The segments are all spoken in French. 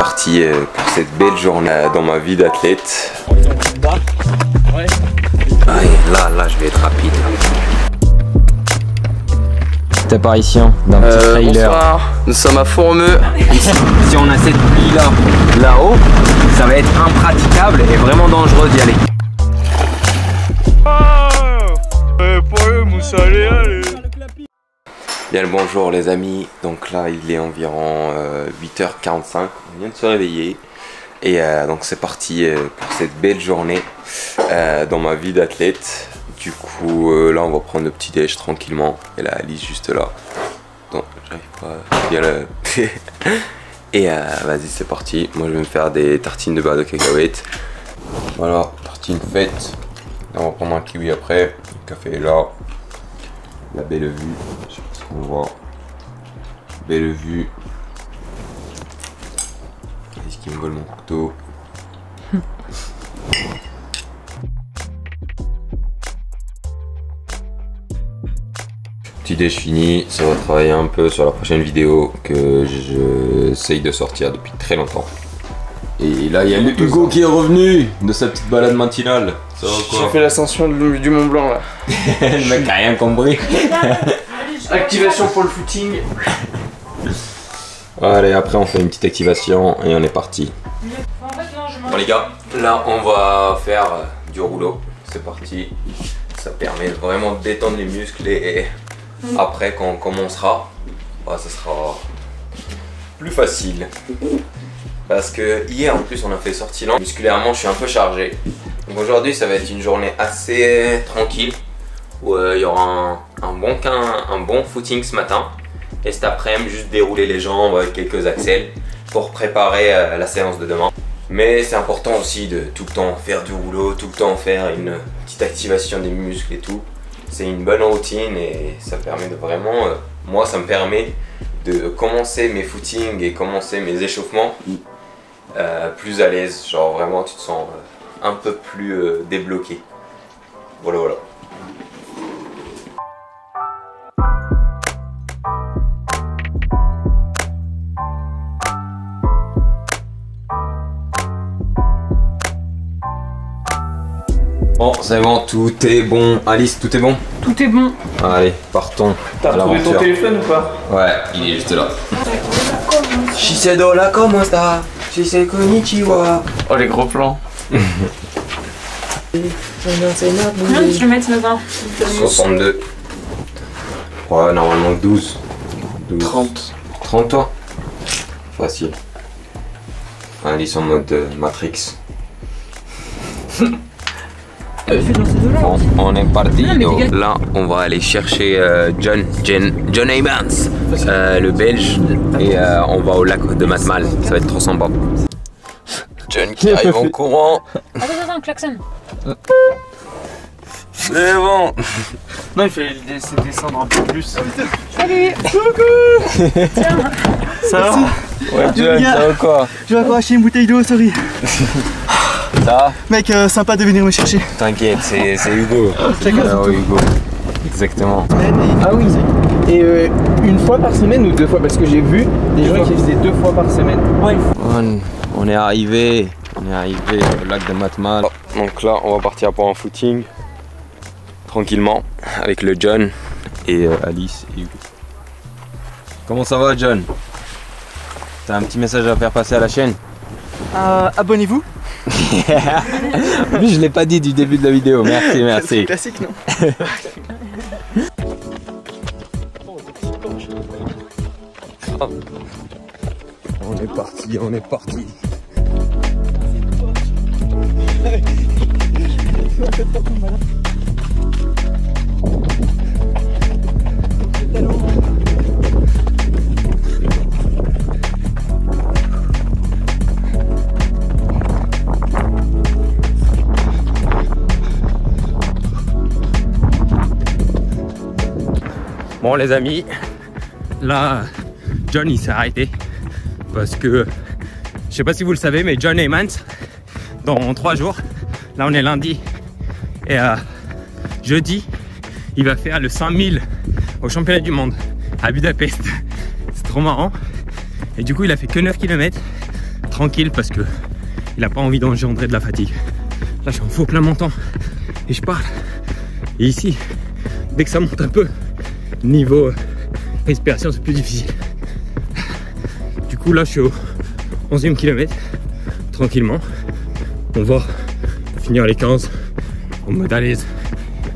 Parti euh, pour cette belle journée dans ma vie d'athlète. Ouais, là, là, je vais être rapide. Cette apparition d'un petit Euh, trailer. bonsoir, nous sommes à Fourmeux. Si on a cette pluie là, là-haut, ça va être impraticable et vraiment dangereux d'y aller. Bien le bonjour les amis, donc là il est environ euh, 8h45, on vient de se réveiller et euh, donc c'est parti euh, pour cette belle journée euh, dans ma vie d'athlète. Du coup euh, là on va prendre le petit déj tranquillement et là Alice juste là. Donc j'arrive pas à bien le... et euh, vas-y c'est parti, moi je vais me faire des tartines de beurre de cacahuètes. Voilà, tartine faite. On va prendre un kiwi après, le café est là. La belle vue, voit. Belle vue. Est-ce qu'il me vole mon couteau? Petit déj fini, ça va travailler un peu sur la prochaine vidéo que j'essaye de sortir depuis très longtemps. Et là, il y a le Hugo qui est revenu de sa petite balade matinale. Ça va J'ai fait l'ascension du du Mont Blanc là. Le mec a rien compris. Activation pour le footing. Allez, après on fait une petite activation et on est parti. Bon les gars, là on va faire euh, du rouleau. C'est parti. Ça permet vraiment de détendre les muscles et après quand on commencera, bah, ça sera plus facile. Parce que hier en plus on a fait sortie lente. Musculairement je suis un peu chargé. Donc aujourd'hui ça va être une journée assez tranquille. Où euh, il y aura un, un bon, un bon footing ce matin. Et cet après-midi, juste dérouler les jambes avec quelques accels pour préparer euh, la séance de demain. Mais c'est important aussi de tout le temps faire du rouleau, tout le temps faire une petite activation des muscles et tout. C'est une bonne routine et ça permet de vraiment, euh, moi ça me permet de commencer mes footings et commencer mes échauffements euh, plus à l'aise. Genre vraiment tu te sens un peu plus débloqué. Voilà voilà. Bon, c'est bon, tout est bon. Alice, tout est bon Tout est bon. Allez, partons. T'as retrouvé ton téléphone ou pas Ouais, il est juste là. Shiseido la Shisei konnichiwa. Oh les gros plans. Combien de kilomètres matin 62. Ouais, normalement 12. 12. 30. 30 toi Facile. Alice en mode euh, Matrix. On est parti. Ah, donc là, on va aller chercher euh, John, Jen- John Evans, euh, le belge, et euh, on va au lac de Matmal. Ça va être trop sympa. John qui arrive en courant. Attends, attends, klaxon. C'est bon. Non, il fallait le laisser descendre un peu plus. Salut Tiens, Ça va Ouais, John, ça va quoi Je vais encore acheter une bouteille d'eau, sorry. Ça va Mec, euh, sympa de venir me chercher. T'inquiète, c'est Hugo. Ah ouais, Hugo. Exactement. Ah oui. Et euh, une fois par semaine ou deux fois? Parce que j'ai vu des gens qui faisaient deux fois par semaine. On, on est arrivé, on est arrivé au lac de Matmal. Donc là, on va partir pour un footing tranquillement avec le John et euh, Alice et Hugo. Comment ça va, John? T'as un petit message à faire passer à la chaîne? Euh, Abonnez-vous. Je l'ai pas dit du début de la vidéo. Merci, merci. Classique, non On est parti, on est parti. Bon les amis, là John il s'est arrêté parce que je sais pas si vous le savez mais John Heyman dans trois jours, là on est lundi et euh, jeudi il va faire le 5000 au championnat du monde à Budapest. C'est trop marrant. Et du coup il a fait que 9 km, tranquille parce que il a pas envie d'engendrer de la fatigue. Là, je suis en faux plein montant et je parle. Et ici, dès que ça monte un peu, niveau euh, respiration, c'est plus difficile. Du coup, là, je suis au 11e kilomètre, tranquillement. On va finir les 15 en mode à l'aise.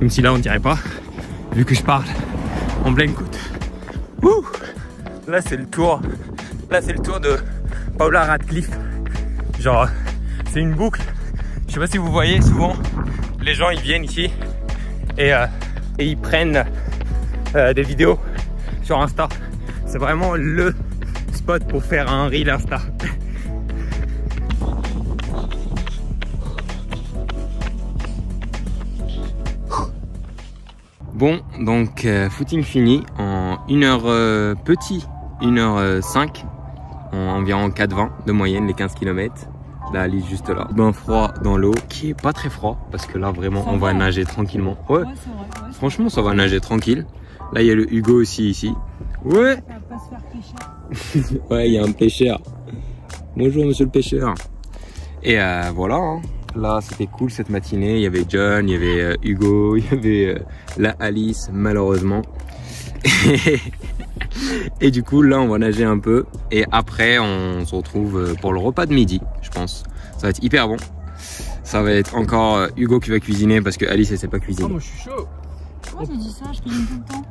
Même si là, on dirait pas, vu que je parle en pleine côte. Là, c'est le tour. Là, c'est le tour de Paula Radcliffe. Genre, c'est une boucle. Je sais pas si vous voyez, souvent, les gens, ils viennent ici et, euh, et ils prennent euh, des vidéos sur Insta. C'est vraiment le spot pour faire un reel Insta. Bon, donc euh, footing fini en 1 heure euh, petit, 1 heure 5 en environ 4,20 de moyenne les 15 km. Là, Alice juste là. Bain froid dans l'eau qui est pas très froid parce que là vraiment Ça on va va. nager tranquillement. Ouais, Ouais, c'est vrai. Ouais, franchement ça va nager tranquille. Là il y a le Hugo aussi ici. Ouais, ça va pas se faire pêcher. ouais il y a un pêcheur. Bonjour monsieur le pêcheur. Et euh, voilà. hein. Là c'était cool cette matinée. Il y avait John, il y avait euh, Hugo, il y avait euh, la Alice malheureusement. Et du coup, là, on va nager un peu. Et après, on se retrouve pour le repas de midi, je pense. Ça va être hyper bon. Ça va être encore Hugo qui va cuisiner parce que Alice, elle sait pas cuisiner. moi je suis chaud. Pourquoi tu dis ça? Je cuisine tout le temps.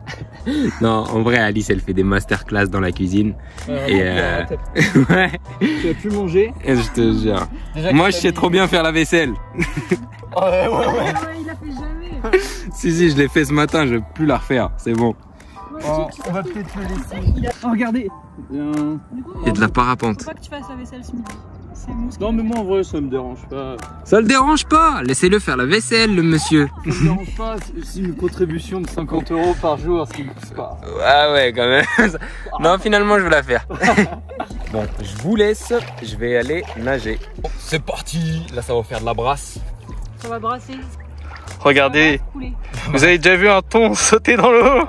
Non, en vrai, Alice, elle fait des masterclass dans la cuisine. Et euh, ouais, Tu as pu manger? je te jure. Déjà Moi, je sais trop bien faire la vaisselle. Ouais, ouais, ouais. Ouais, il a fait jamais. Si, si, je l'ai fait ce matin, je vais plus la refaire. C'est bon. Moi, Oh, je dis que on va peut-être le laisser. Oh, regardez. Euh, Il y a de la parapente. Faut pas que tu fasses la vaisselle ce midi. Non, mais moi en vrai, ça me dérange pas. Ça le dérange pas. Laissez-le faire la vaisselle, le monsieur. Ça me dérange pas. C'est une contribution de 50 euros par jour, ce qui me pousse pas. Ah ouais, quand même. Non, finalement, je vais la faire. Bon, je vous laisse. Je vais aller nager. C'est parti. Là, ça va faire de la brasse. Ça va brasser. Regardez, Ça va couler. vous avez déjà vu un thon sauter dans l'eau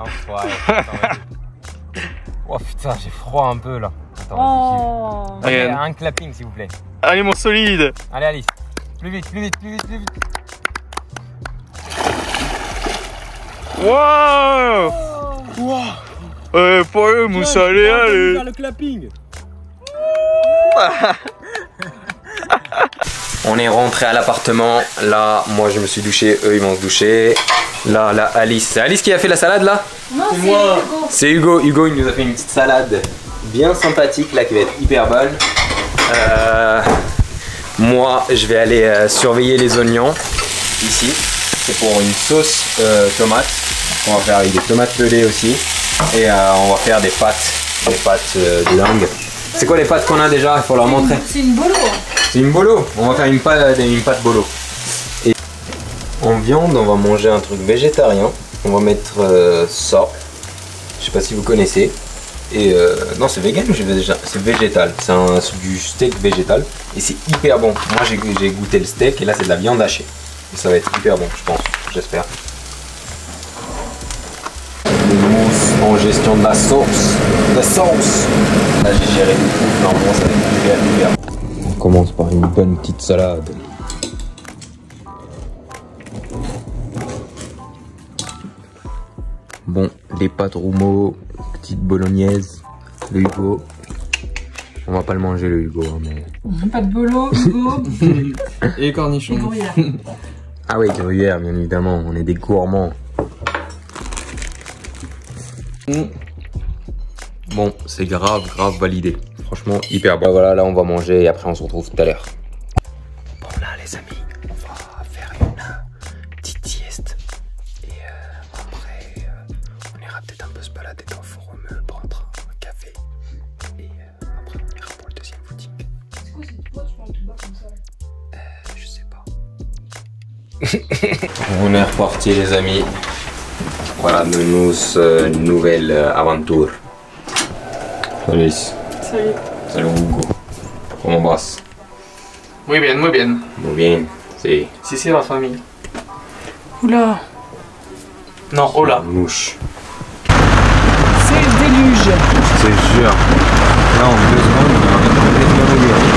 Oh putain, j'ai froid un peu là. Attends, Oh. un clapping s'il vous plaît. Allez mon solide Allez Alice. Plus vite, plus vite, plus vite, plus vite. Waouh Euh, pour eux, Moussa, allez, allez le clapping. On est rentré à l'appartement. Là, moi je me suis douché, eux ils vont se doucher. Là, là, Alice. C'est Alice qui a fait la salade là? Non, c'est moi. Hugo. C'est Hugo. Hugo, il nous a fait une petite salade bien sympathique là qui va être hyper bonne. Euh, moi, je vais aller euh, surveiller les oignons ici. C'est pour une sauce euh, tomate. On va faire avec des tomates pelées aussi. Et on va faire des pâtes. Des pâtes de dingue. C'est quoi les pâtes qu'on a déjà? Il faut leur montrer. C'est une bolo. C'est une bolo. On va faire une pâte, une pâte bolo. Et en viande, on va manger un truc végétarien. On va mettre ça. Je sais pas si vous connaissez. Et euh, non, c'est vegan ou c'est végé- c'est végétal. C'est du steak végétal. Et c'est hyper bon. Moi, j'ai goûté le steak et là, c'est de la viande hachée. Et ça va être hyper bon, je pense. J'espère. En gestion de la sauce. La sauce. Là, j'ai géré du coup. Normalement, ça va être hyper, hyper on commence par une bonne petite salade. Bon, les pâtes roumeau, petite bolognaise, le Hugo. On va pas le manger le Hugo, hein, mais. Pas de bolo, Hugo. Et cornichons. Et gruyère. Ah oui, gruyère, bien évidemment, on est des gourmands. Bon, c'est grave, grave validé. Franchement, hyper bon. Voilà, là, on va manger et après, on se retrouve tout à l'heure. On est reparti les amis. Voilà de nous euh, une nouvelle euh, aventure. Salut. Salut. Salut Hugo. On m'embrasse. Muy bien, muy bien. Muy bien. C'est Si, c'est la famille. Oula. Non, là. mouche. C'est le déluge. Te jure. Là en deux secondes, on est complètement oublié.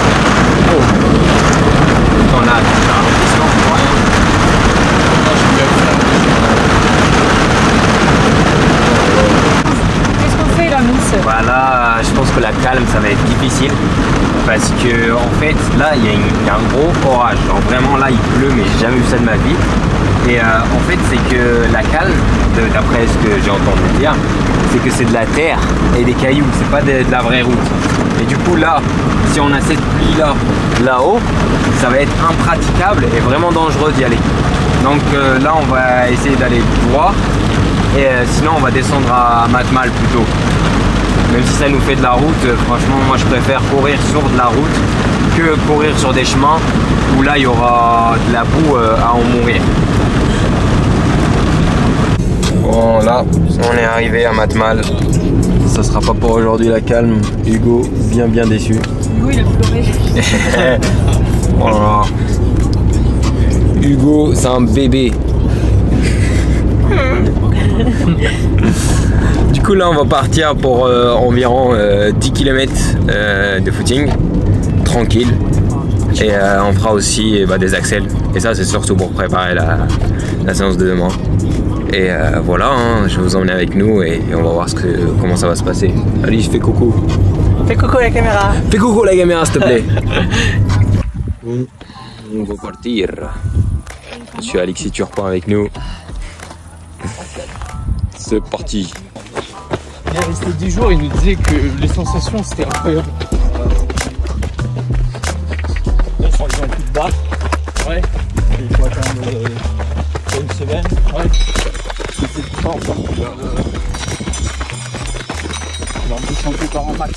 Parce que en fait là il y, a un gros orage. Genre vraiment là il pleut mais j'ai jamais vu ça de ma vie. Et euh, en fait c'est que la cale, de- d'après ce que j'ai entendu dire, c'est que c'est de la terre et des cailloux, c'est pas de, la vraie route. Et du coup là, si on a cette pluie là, là-haut, ça va être impraticable et vraiment dangereux d'y aller. Donc euh, là on va essayer d'aller droit et euh, sinon on va descendre à Matmal plutôt. Même si ça nous fait de la route, euh, franchement, moi je préfère courir sur de la route que courir sur des chemins où là il y aura de la boue euh, à en mourir. Bon, là, on est arrivé à Matmal. Ça sera pas pour aujourd'hui la calme. Hugo, bien bien déçu. Hugo, il a pleuré. Oh là là. Hugo, c'est un bébé. du coup, là, on va partir pour euh, environ euh, 10 km de footing, tranquille. Et euh, on fera aussi eh ben, des accels. Et ça, c'est surtout pour préparer la, la séance de demain. Et euh, voilà, hein, je vais vous emmener avec nous et, et on va voir ce que, comment ça va se passer. Allez, je fais coucou. Fais coucou la caméra. Fais coucou la caméra, s'il te plaît. On va partir. Monsieur Alexis Turpin avec nous. C'est parti. Il est resté 10 jours, il nous disait que les sensations c'était incroyable. Là, sur les plus de bas. Ouais. Il faut attendre euh, une semaine. Ouais. C'est encore. Euh, on va descendre par en max.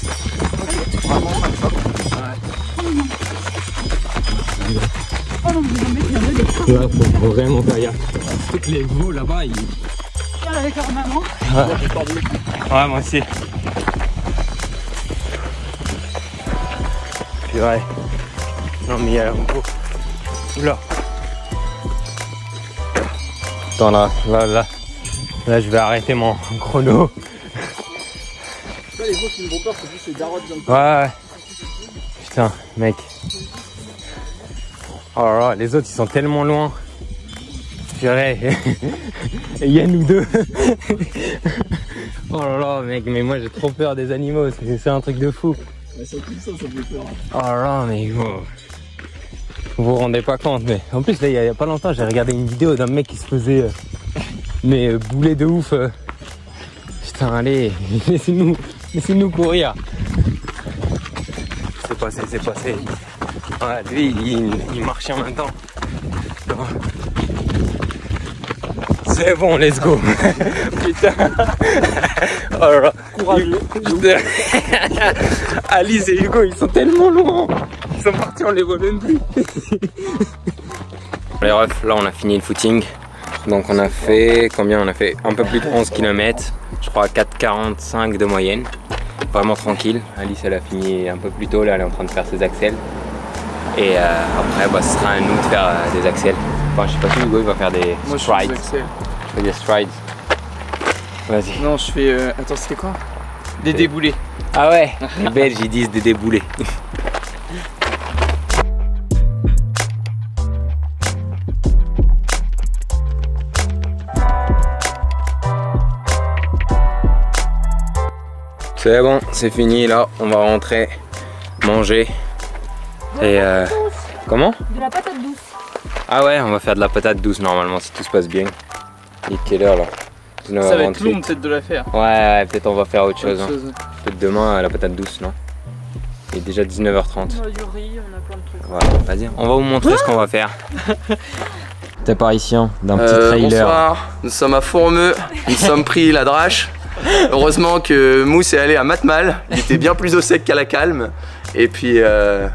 Vraiment max. hein. Là, faut vraiment faire gaffe. Toutes les veaux là-bas, ils. Avec leur maman. Ouais, moi aussi. Purée. Non, mais il y a la repos. Oula. Attends, là, là, là. Là, je vais arrêter mon chrono. Ça, les veaux qui me font peur, c'est plus ces darottes Ouais, ouais. Putain, mec. Oh là là, les autres ils sont tellement loin. Purée. Et y a nous deux. oh là là, mec, mais moi j'ai trop peur des animaux, c'est un truc de fou. ça. Ça, ça, ça fait peur. Oh là là, mais gros. Vous vous rendez pas compte, mais en plus, là, il y a, il y a pas longtemps, j'ai regardé une vidéo d'un mec qui se faisait. euh, mais euh, bouler de ouf. euh. Putain, allez, laissez-nous laissez-nous courir. C'est passé, c'est passé. Ouais, lui, il, il marchait en même temps. Bon. C'est bon, let's go. Putain. Oh. Courageux. Putain. Alice et Hugo, ils sont tellement loin. Ils sont partis, on les voit même plus. Les refs, là on a fini le footing. Donc on a fait combien On a fait? Un peu plus de 11 km. Je crois 4,45 de moyenne. Vraiment tranquille. Alice elle a fini un peu plus tôt, là elle est en train de faire ses accels. Et euh, après bah, ce sera à nous de faire euh, des accels. Enfin je sais pas si Hugo il va faire des Moi, je fais strides. Des strides. Vas-y. Non, je fais. euh, Attends, c'était quoi? Des déboulés. Ah ouais Les Belges ils disent des déboulés. C'est bon, c'est fini là, on va rentrer, manger. Et euh, comment De la patate douce. Ah ouais, on va faire de la patate douce normalement si tout se passe bien. Il est quelle heure là Ça va être 19h28. long peut-être de la faire. Ouais, ouais, peut-être on va faire autre chose. hein. Chose. Peut-être demain à la patate douce, non? Il est déjà 19h30. On a du riz, on a plein de trucs. Voilà, vas-y, on va vous montrer ce qu'on va faire. T'es parisien d'un petit Euh, trailer. bonsoir, nous sommes à Fourmeux, nous sommes pris la drache. Heureusement que Mousse est allé à Matmal, il était bien plus au sec qu'à la calme. Et puis euh,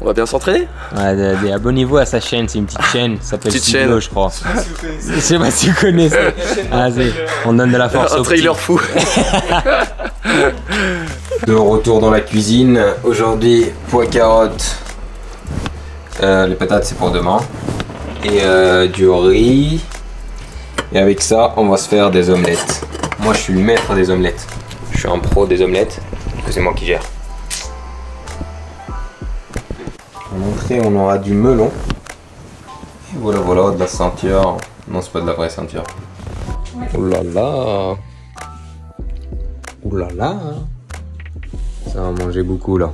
on va bien s'entraîner. Ouais, abonnez-vous à sa chaîne, c'est une petite chaîne, ça s'appelle chaîne. je crois. Je sais pas si tu connais ça. Vas-y, on donne de la force Un trailer fou. De retour dans la cuisine. Aujourd'hui, pois carottes. Euh, les patates, c'est pour demain. Et euh, du riz. Et avec ça, on va se faire des omelettes. Moi, je suis le maître des omelettes. Je suis un pro des omelettes. que c'est moi qui gère. Entrée, on aura du melon. Et voilà, voilà, de la ceinture. Non, c'est pas de la vraie ceinture. Oh là là. Ouh là là. Ça va manger beaucoup là.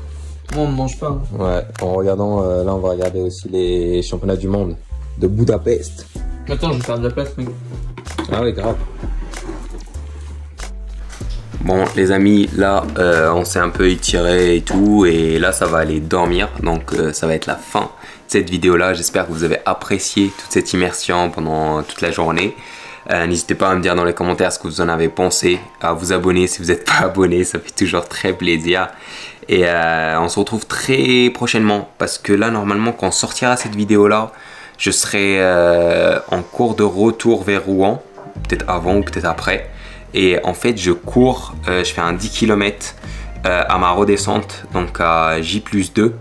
Moi, on me mange pas. Ouais, en regardant, euh, là on va regarder aussi les championnats du monde de Budapest. Attends, je vais faire de la place, mec. Ah oui, grave. Bon les amis, là euh, on s'est un peu étiré et tout et là ça va aller dormir donc euh, ça va être la fin de cette vidéo là. J'espère que vous avez apprécié toute cette immersion pendant toute la journée. Euh, N'hésitez pas à me dire dans les commentaires ce que vous en avez pensé, à vous abonner si vous n'êtes pas abonné, ça fait toujours très plaisir. Et on se retrouve très prochainement parce que là normalement quand on sortira cette vidéo là, je serai en cours de retour vers Rouen, peut-être avant ou peut-être après. Et en fait je cours, euh, je fais un 10 km à ma redescente, donc à J plus 2.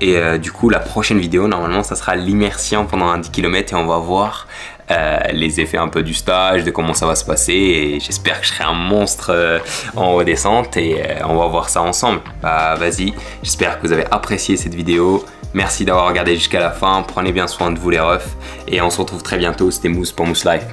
Et euh, du coup, la prochaine vidéo, normalement, ça sera l'immersion pendant un 10 km et on va voir euh, les effets un peu du stage, de comment ça va se passer. Et j'espère que je serai un monstre euh, en redescente et euh, on va voir ça ensemble. Bah, vas-y, j'espère que vous avez apprécié cette vidéo. Merci d'avoir regardé jusqu'à la fin. Prenez bien soin de vous, les refs. Et on se retrouve très bientôt. C'était Mousse pour Mousse Life.